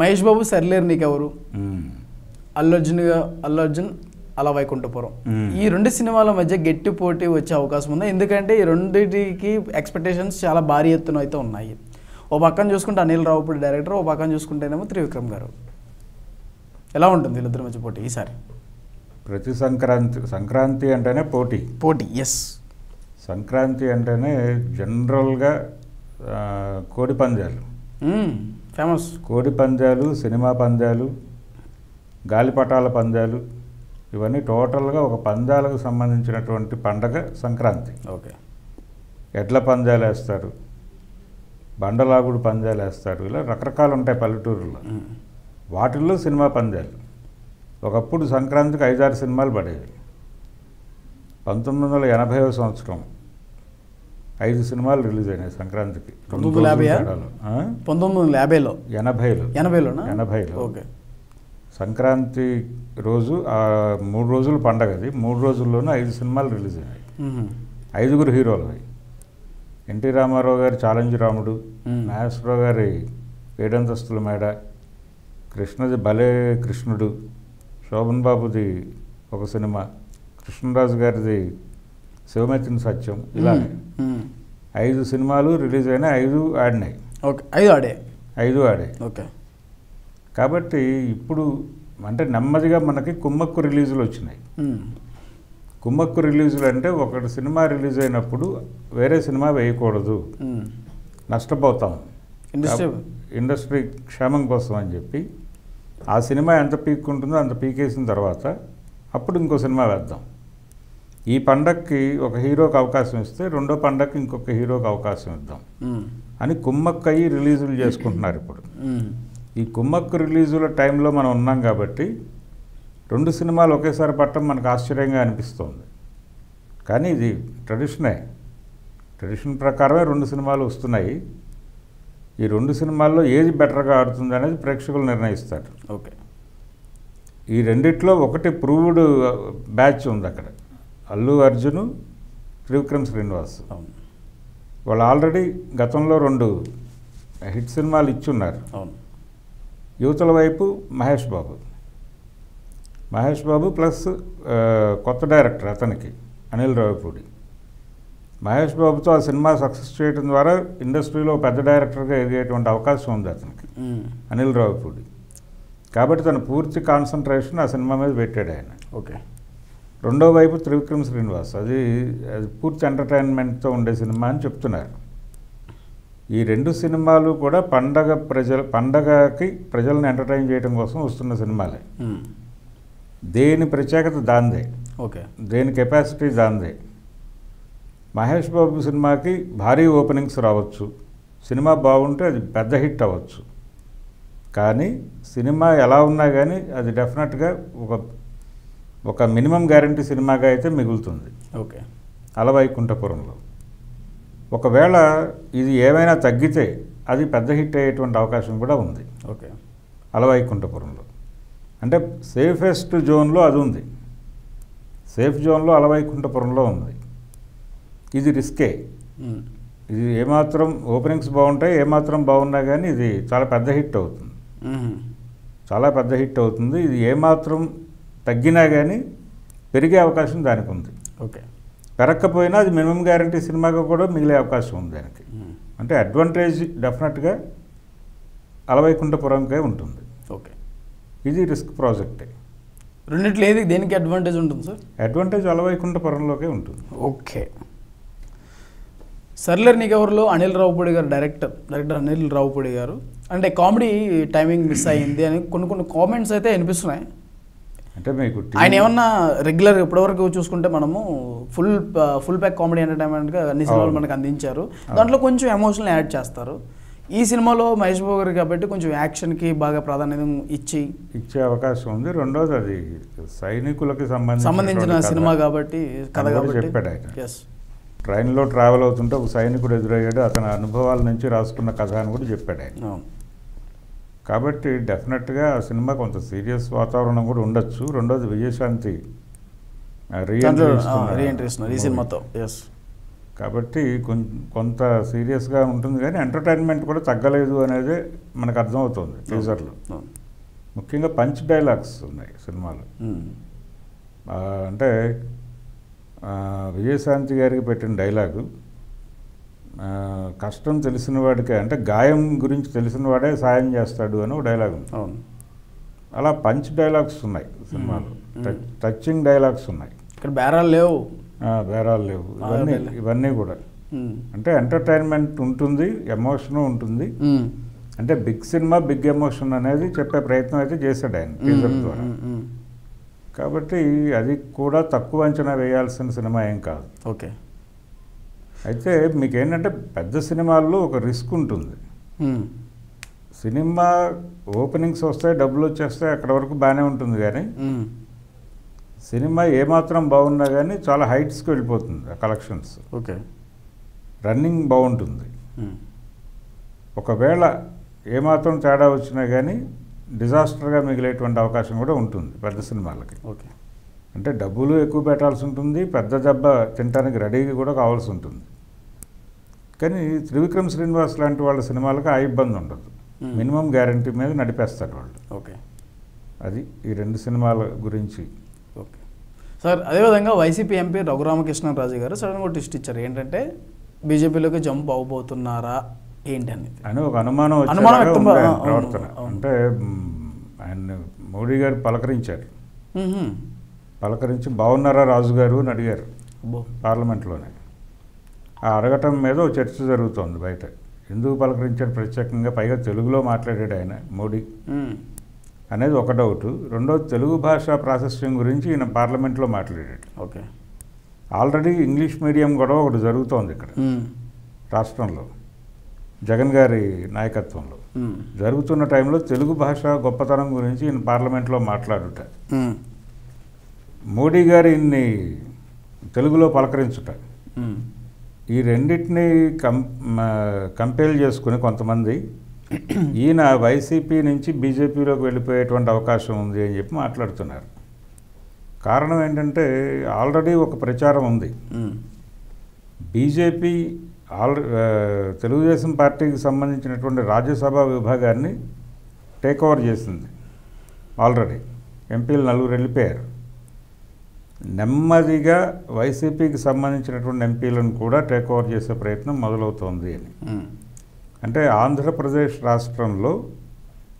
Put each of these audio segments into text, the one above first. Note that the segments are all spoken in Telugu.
మహేష్ బాబు సర్లేరు నీకెవరు. అల్లు అర్జున్ అల్లు అర్జున్ అలా వైకుంఠపురం. ఈ రెండు సినిమాల మధ్య గట్టి పోటీ వచ్చే అవకాశం ఉంది. ఎందుకంటే ఈ రెండింటికి ఎక్స్పెక్టేషన్స్ చాలా భారీ ఎత్తున అయితే ఉన్నాయి. ఓ పక్కన చూసుకుంటే అనిల్ రావుపూడి డైరెక్టర్ ఓ పక్కన చూసుకుంటేనేమో త్రివిక్రమ్ గారు. ఎలా ఉంటుంది వీళ్ళిద్దరి మధ్య పోటీ ఈసారి? ప్రతి సంక్రాంతి సంక్రాంతి అంటేనే పోటీ. పోటీ ఎస్ సంక్రాంతి అంటేనే జనరల్గా కోడి పందాలు. ఫేమస్. కోడి పందాలు సినిమా పందాలు గాలిపటాల పందాలు ఇవన్నీ టోటల్గా ఒక పందాలకు సంబంధించినటువంటి పండగ సంక్రాంతి. ఓకే. ఎడ్ల పందాలు వేస్తారు బండలాగుడు పందాలు వేస్తారు ఇలా రకరకాలు ఉంటాయి పల్లెటూరులో వాటిల్లో సినిమా పందాలు. ఒకప్పుడు సంక్రాంతికి ఐదారు సినిమాలు పడేవి. పంతొమ్మిది వందల ఎనభైవ సంవత్సరం ఐదు సినిమాలు రిలీజ్ అయినాయి సంక్రాంతికి. రెండు పంతొమ్మిది వందల? పంతొమ్మిది యాభైలో. ఎనభైలో. ఎనభైలోనా? ఎనభైలో. ఓకే. సంక్రాంతి రోజు ఆ మూడు రోజులు పండగ అది. మూడు రోజుల్లోనూ ఐదు సినిమాలు రిలీజ్ అయినాయి. ఐదుగురు హీరోలు అవి. ఎన్టీ రామారావు గారి ఛాలెంజ్ రాముడు మ్మ్. నాగేశ్వరరావు గారి ఏడంతస్తుల మేడ కృష్ణది భలే కృష్ణుడు శోభన్ బాబుది ఒక సినిమా కృష్ణరాజు గారిది శివమెత్తిన సత్యం ఇలా మ్మ్. ఐదు సినిమాలు రిలీజ్ అయినా ఐదు ఆడినాయి. ఓకే ఐదు ఆడే? ఐదు ఆడాయి ఓకే. కాబట్టి ఇప్పుడు అంటే నెమ్మదిగా మనకి కుమ్మక్కు రిలీజులు వచ్చినాయి. మ్మ్. కుమ్మక్కు రిలీజులు అంటే ఒకటి సినిమా రిలీజ్ అయినప్పుడు వేరే సినిమా వేయకూడదు. నష్టపోతాం. ఇండస్ట్రీ? ఇండస్ట్రీ క్షేమం కోసం అని చెప్పి ఆ సినిమా ఎంత పీక్ ఉంటుందో అంత పీకేసిన తర్వాత అప్పుడు ఇంకో సినిమా వేద్దాం. ఈ పండక్కి ఒక హీరోకి అవకాశం ఇస్తే రెండో పండక్కి ఇంకొక హీరోకి అవకాశం ఇద్దాం. అని కుమ్మక్కు అయ్యి రిలీజులు చేసుకుంటున్నారు ఇప్పుడు. ఈ కుమ్మక్కు రిలీజుల టైంలో మనం ఉన్నాం కాబట్టి రెండు సినిమాలు ఒకేసారి పట్టడం మనకు ఆశ్చర్యంగా అనిపిస్తుంది. కానీ ఇది ట్రెడిషనే. ట్రెడిషన్ ప్రకారమే రెండు సినిమాలు వస్తున్నాయి. ఈ రెండు సినిమాల్లో ఏది బెటర్గా ఆడుతుంది అనేది ప్రేక్షకులు నిర్ణయిస్తారు. ఓకే. ఈ రెండిట్లో ఒకటి ప్రూవ్డ్ బ్యాచ్ ఉంది అక్కడ. అల్లు అర్జును త్రివిక్రమ్ శ్రీనివాస్. అవును. వాళ్ళు ఆల్రెడీ గతంలో రెండు హిట్ సినిమాలు ఇచ్చున్నారు. అవును. యువతల వైపు మహేష్ బాబు. మహేష్ బాబు ప్లస్ కొత్త డైరెక్టర్ అతనికి అనిల్ రావిపూడి. మహేష్ బాబుతో ఆ సినిమా సక్సెస్ చేయడం ద్వారా ఇండస్ట్రీలో పెద్ద డైరెక్టర్గా ఎదిగేటువంటి అవకాశం ఉంది అతనికి. అనిల్ రావిపూడి. కాబట్టి తన పూర్తి కాన్సన్ట్రేషన్ ఆ సినిమా మీద పెట్టాడు ఆయన. ఓకే. రెండో వైపు త్రివిక్రమ్ శ్రీనివాస్. అది అది పూర్తి ఎంటర్టైన్మెంట్తో ఉండే సినిమా అని చెప్తున్నారు. ఈ రెండు సినిమాలు కూడా పండగ ప్రజల పండగకి ప్రజలను ఎంటర్టైన్ చేయడం కోసం వస్తున్న సినిమాలే. దేని ప్రత్యేకత దాందే. ఓకే. దేని కెపాసిటీ దాందే. మహేష్ బాబు సినిమాకి భారీ ఓపెనింగ్స్ రావచ్చు. సినిమా బాగుంటే అది పెద్ద హిట్ అవ్వచ్చు. కానీ సినిమా ఎలా ఉన్నా కానీ అది డెఫినెట్గా ఒక ఒక మినిమం గ్యారంటీ సినిమాగా అయితే మిగులుతుంది. ఓకే. అలవైకుంఠపురంలో. ఒకవేళ ఇది ఏమైనా తగ్గితే అది పెద్ద హిట్ అయ్యేటువంటి అవకాశం కూడా ఉంది. ఓకే. అలవైకుంఠపురంలో. అంటే సేఫెస్ట్ జోన్లో అది ఉంది. సేఫ్ జోన్లో అలవైకుంఠపురంలో ఉంది. ఇది రిస్కే. ఇది ఏమాత్రం ఓపెనింగ్స్ బాగుంటాయి ఏమాత్రం బాగున్నా కానీ ఇది చాలా పెద్ద హిట్ అవుతుంది. చాలా పెద్ద హిట్ అవుతుంది. ఇది ఏమాత్రం తగ్గినా కానీ పెరిగే అవకాశం దానికి ఉంది ఓకే. పెరగకపోయినా అది మినిమం గ్యారంటీ సినిమాగా కూడా మిగిలే అవకాశం ఉంది దానికి. అంటే అడ్వాంటేజ్ డెఫినెట్గా అలవైకుంఠపురంకే ఉంటుంది. ఓకే. ఇది రిస్క్ ప్రాజెక్టే. రెండిట్లో ఏది దేనికి అడ్వాంటేజ్ ఉంటుంది సార్? అడ్వాంటేజ్ అలవైకుంఠపురంలోకే ఉంటుంది. ఓకే. సర్లర్ నీకెవరిలో అనిల్ రావుపూడి గారు డైరెక్టర్ డైరెక్టర్ అనిల్ రావుపూడి గారు. అంటే కామెడీ టైమింగ్ మిస్ అయ్యింది అని కొన్ని కొన్ని కామెంట్స్ అయితే వినిపిస్తున్నాయి అంటే మీకు ఆయన ఏమన్నా రెగ్యులర్ ఇప్పటివరకు చూసుకుంటే మనము ఫుల్ ఫుల్ ప్యాక్ కామెడీ ఎంటర్టైన్మెంట్గా అన్ని సినిమాలు. మనకు అందించారు. దాంట్లో కొంచెం ఎమోషనల్ యాడ్ చేస్తారు. ఈ సినిమాలో మహేష్ బాబు గారు కాబట్టి కొంచెం యాక్షన్కి బాగా ప్రాధాన్యత ఇచ్చి ఇచ్చే అవకాశం ఉంది. రెండోది అది సైనికులకి సంబంధించిన సంబంధించిన సినిమా కాబట్టి కథ కాబట్టి చెప్పాడు ఆయన. ఎస్ ట్రైన్లో ట్రావెల్ అవుతుంటే ఒక సైనికుడు ఎదురయ్యాడు. అతని అనుభవాల నుంచి రాసుకున్న కథ అని కూడా చెప్పాడు ఆయన. కాబట్టి డెఫినెట్గా ఆ సినిమా కొంత సీరియస్ వాతావరణం కూడా ఉండొచ్చు. రెండోది విజయశాంతి ఈ. సినిమాతో ఎస్ కాబట్టి కొంత సీరియస్గా ఉంటుంది కానీ ఎంటర్టైన్మెంట్ కూడా తగ్గలేదు అనేది మనకు అర్థమవుతుంది టీజర్లో. ముఖ్యంగా పంచ్ డైలాగ్స్ ఉన్నాయి సినిమాలో. అంటే విజయశాంతి గారికి పెట్టిన డైలాగు కష్టం తెలిసిన వాడికే అంటే గాయం గురించి తెలిసిన వాడే సాయం చేస్తాడు అని ఒక డైలాగ్ ఉంది. అవును. అలా పంచ్ డైలాగ్స్ ఉన్నాయి సినిమాలో. టచింగ్ డైలాగ్స్ ఉన్నాయి. ఇక్కడ బేరాలు లేవు. బేరాలు లేవు. ఇవన్నీ. ఇవన్నీ కూడా. అంటే ఎంటర్టైన్మెంట్ ఉంటుంది ఎమోషను ఉంటుంది. అంటే బిగ్ సినిమా బిగ్ ఎమోషన్ అనేది చెప్పే ప్రయత్నం అయితే చేశాడు ఆయన టీజర్ ద్వారా. కాబట్టి అది కూడా తక్కువ అంచనా వేయాల్సిన సినిమా ఏం కాదు. ఓకే. అయితే మీకు ఏంటంటే పెద్ద సినిమాల్లో ఒక రిస్క్ ఉంటుంది. సినిమా ఓపెనింగ్స్ వస్తాయి డబ్బులు వచ్చేస్తాయి అక్కడ వరకు బాగానే ఉంటుంది కానీ. సినిమా ఏమాత్రం బాగున్నా కానీ చాలా హైట్స్కి వెళ్ళిపోతుంది ఆ కలెక్షన్స్. ఓకే. రన్నింగ్ బాగుంటుంది. ఒకవేళ ఏమాత్రం తేడా వచ్చినా కానీ డిజాస్టర్గా మిగిలేటువంటి అవకాశం కూడా ఉంటుంది పెద్ద సినిమాలకి. ఓకే. అంటే డబ్బులు ఎక్కువ పెట్టాల్సి ఉంటుంది పెద్ద దెబ్బ తినడానికి రెడీగా కూడా కావాల్సి ఉంటుంది. కానీ త్రివిక్రమ్ శ్రీనివాస్ లాంటి వాళ్ళ సినిమాలకు ఆ ఇబ్బంది ఉండదు. మినిమం గ్యారంటీ మీద నడిపేస్తారు వాళ్ళు. ఓకే. అది ఈ రెండు సినిమాల గురించి. ఓకే. సార్ అదేవిధంగా వైసీపీ ఎంపీ రఘురామకృష్ణరాజు గారు సడన్గా ట్విస్ట్ ఇచ్చారు. ఏంటంటే బీజేపీలోకి జంప్ అవబోతున్నారా ఏంటి అనేది. అని ఒక అనుమానం ప్రవర్తన. అంటే ఆయన మోడీ గారు పలకరించారు. పలకరించి బాగున్నారా రాజు గారు అని అడిగారు పార్లమెంట్లోనే. ఆ అడగటం మీద చర్చ జరుగుతోంది బయట. ఎందుకు పలకరించాడు? ప్రత్యేకంగా పైగా తెలుగులో మాట్లాడాడు ఆయన మోడీ. అనేది ఒక డౌట్. రెండోది తెలుగు భాష ప్రాశస్త్యం గురించి ఈయన పార్లమెంట్లో మాట్లాడాడు. ఓకే. ఆల్రెడీ ఇంగ్లీష్ మీడియం గొడవ ఒకటి జరుగుతోంది ఇక్కడ. రాష్ట్రంలో. జగన్ గారి నాయకత్వంలో. జరుగుతున్న టైంలో తెలుగు భాష గొప్పతనం గురించి ఈయన పార్లమెంట్లో మాట్లాడుట. మోడీ గారు ఇన్ని తెలుగులో పలకరించుట. ఈ రెండింటిని కం కంపేర్ చేసుకుని కొంతమంది ఈయన వైసీపీ నుంచి బీజేపీలోకి వెళ్ళిపోయేటువంటి అవకాశం ఉంది అని చెప్పి మాట్లాడుతున్నారు. కారణం ఏంటంటే ఆల్రెడీ ఒక ప్రచారం ఉంది. బీజేపీ ఆల్ తెలుగుదేశం పార్టీకి సంబంధించినటువంటి రాజ్యసభ విభాగాన్ని టేక్ ఓవర్ చేసింది. ఆల్రెడీ ఎంపీలు నలుగురు వెళ్ళిపోయారు. నెమ్మదిగా వైసీపీకి సంబంధించినటువంటి ఎంపీలను కూడా టేక్ ఓవర్ చేసే ప్రయత్నం మొదలవుతోంది అని. అంటే ఆంధ్రప్రదేశ్ రాష్ట్రంలో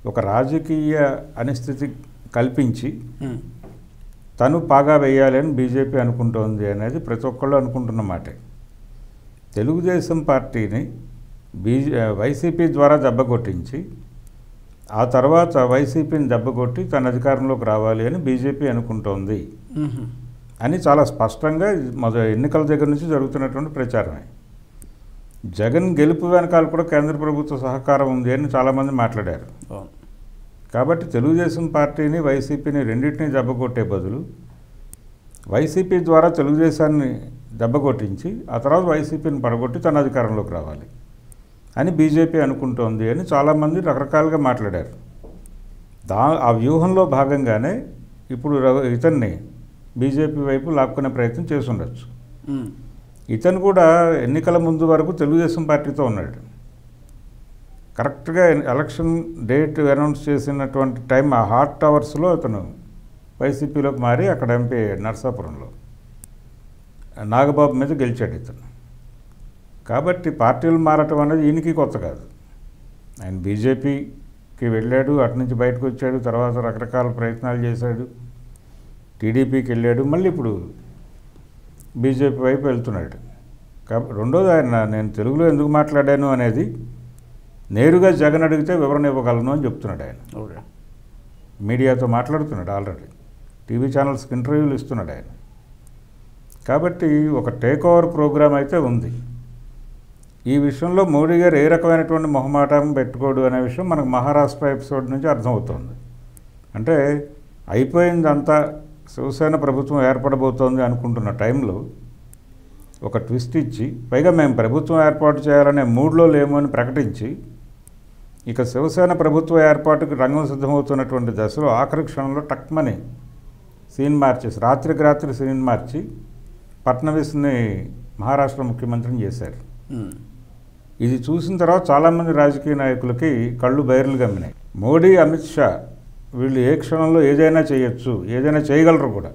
ఒక రాజకీయ అనిస్థితి కల్పించి. తను పాగా వేయాలి అని బీజేపీ అనుకుంటోంది అనేది ప్రతి ఒక్కళ్ళు అనుకుంటున్న మాటే తెలుగుదేశం పార్టీని బీజే వైసీపీ ద్వారా దెబ్బకొట్టించి ఆ తర్వాత వైసీపీని దెబ్బకొట్టి తన అధికారంలోకి రావాలి అని బీజేపీ అనుకుంటోంది. అని చాలా స్పష్టంగా మొద ఎన్నికల దగ్గర నుంచి జరుగుతున్నటువంటి ప్రచారమే. జగన్ గెలుపు వెనకాల కూడా కేంద్ర ప్రభుత్వ సహకారం ఉంది అని చాలామంది మాట్లాడారు. కాబట్టి తెలుగుదేశం పార్టీని వైసీపీని రెండింటినీ దెబ్బకొట్టే బదులు వైసీపీ ద్వారా తెలుగుదేశాన్ని దెబ్బకొట్టించి ఆ తర్వాత వైసీపీని పడగొట్టి తన అధికారంలోకి రావాలి అని బీజేపీ అనుకుంటోంది అని చాలామంది రకరకాలుగా మాట్లాడారు. దా ఆ వ్యూహంలో భాగంగానే ఇప్పుడు ఇతన్ని బీజేపీ వైపు లాక్కునే ప్రయత్నం చేసి ఉండొచ్చు. ఇతను కూడా ఎన్నికల ముందు వరకు తెలుగుదేశం పార్టీతో ఉన్నాడు. కరెక్ట్గా ఎలక్షన్ డేట్ అనౌన్స్ చేసినటువంటి టైం ఆ హాట్ అవర్స్లో అతను వైసీపీలోకి మారి అక్కడ ఎంపీ నర్సాపురంలో. నాగబాబు మీద గెలిచాడు ఇతను. కాబట్టి పార్టీలు మారటం అనేది ఈయనకి కొత్త కాదు. ఆయన బీజేపీకి వెళ్ళాడు అటు నుంచి బయటకు వచ్చాడు తర్వాత రకరకాల ప్రయత్నాలు చేశాడు. టీడీపీకి వెళ్ళాడు మళ్ళీ ఇప్పుడు బీజేపీ వైపు వెళ్తున్నాడు. కాబట్టి రెండోది ఆయన నేను తెలుగులో ఎందుకు మాట్లాడాను అనేది నేరుగా జగన్ అడిగితే వివరణ ఇవ్వగలను అని చెప్తున్నాడు ఆయన. మీడియాతో మాట్లాడుతున్నాడు ఆల్రెడీ. టీవీ ఛానల్స్కి ఇంటర్వ్యూలు ఇస్తున్నాడు ఆయన. కాబట్టి ఒక టేక్ ఓవర్ ప్రోగ్రామ్ అయితే ఉంది. ఈ విషయంలో మోడీ గారు ఏ రకమైనటువంటి మొహమాటం పెట్టుకోడు అనే విషయం మనకు మహారాష్ట్ర ఎపిసోడ్ నుంచి అర్థమవుతోంది. అంటే అయిపోయిందంతా శివసేన ప్రభుత్వం ఏర్పడబోతోంది అనుకుంటున్న టైంలో ఒక ట్విస్ట్ ఇచ్చి పైగా మేము ప్రభుత్వం ఏర్పాటు చేయాలనే మూడ్లో లేము అని ప్రకటించి ఇక శివసేన ప్రభుత్వ ఏర్పాటుకు రంగం సిద్ధమవుతున్నటువంటి దశలో ఆఖరి క్షణంలో టక్మని సీన్ మార్చేసి రాత్రికి రాత్రి సీన్ మార్చి ఫడ్నవీస్ని మహారాష్ట్ర ముఖ్యమంత్రిని చేశారు. ఇది చూసిన తర్వాత చాలామంది రాజకీయ నాయకులకి కళ్ళు బైర్లు గమ్మినాయి మోడీ అమిత్ షా వీళ్ళు ఏ క్షణంలో ఏదైనా చేయొచ్చు ఏదైనా చేయగలరు కూడా.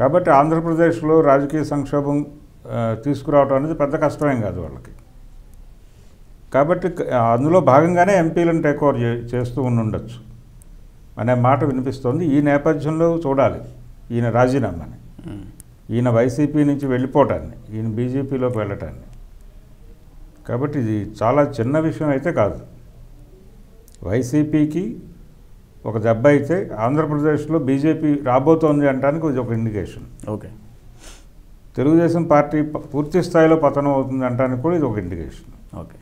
కాబట్టి ఆంధ్రప్రదేశ్లో రాజకీయ సంక్షోభం తీసుకురావడం అనేది పెద్ద కష్టమేం కాదు వాళ్ళకి. కాబట్టి అందులో భాగంగానే ఎంపీలను టేక్ ఓవర్ చేస్తూ ఉండుండొచ్చు అనే మాట వినిపిస్తోంది. ఈ నేపథ్యంలో చూడాలి. ఈయన రాజీనామాని. ఈయన వైసీపీ నుంచి వెళ్ళిపోవటాన్ని ఈయన బీజేపీలోకి వెళ్ళటాన్ని. కాబట్టి ఇది చాలా చిన్న విషయం అయితే కాదు. వైసీపీకి ఒక దెబ్బ అయితే ఆంధ్రప్రదేశ్లో బీజేపీ రాబోతోంది అనడానికి ఇది ఒక ఇండికేషన్. ఓకే. తెలుగుదేశం పార్టీ పూర్తి స్థాయిలో పతనం అవుతుంది అనడానికి కూడా ఇది ఒక ఇండికేషన్. ఓకే.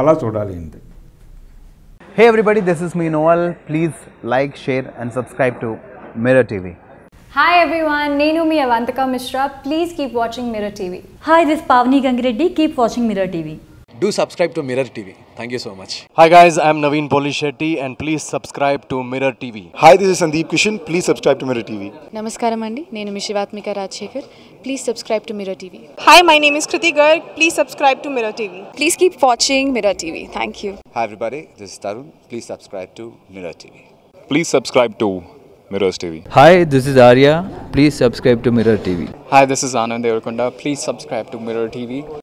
అలా చూడాలి ఇంది hey everybody this is me Noval please like share and subscribe to Mirror TV hi everyone నేను మీ Avantika Mishra. Please keep watching Mirror TV hi this Pavani Gangireddy keep watching Mirror TV do subscribe to Mirror TV. Thank you so much. Hi guys, I'm Naveen Polishetty and please subscribe to Mirror TV. Hi, this is Sandeep Kishan. Please subscribe to Mirror TV. Namaskaram Andi. Nenu Mishivatmika Rajshekhar. Please subscribe to Mirror TV. Hi, my name is Kriti Garg. Please subscribe to Mirror TV. Please keep watching Mirror TV. Thank you. Hi everybody, this is Tarun. Please subscribe to Mirror TV. Please subscribe to Mirror TV. Hi, this is Arya. Please subscribe to Mirror TV. Hi, this is Anand Devarkonda. Please subscribe to Mirror TV.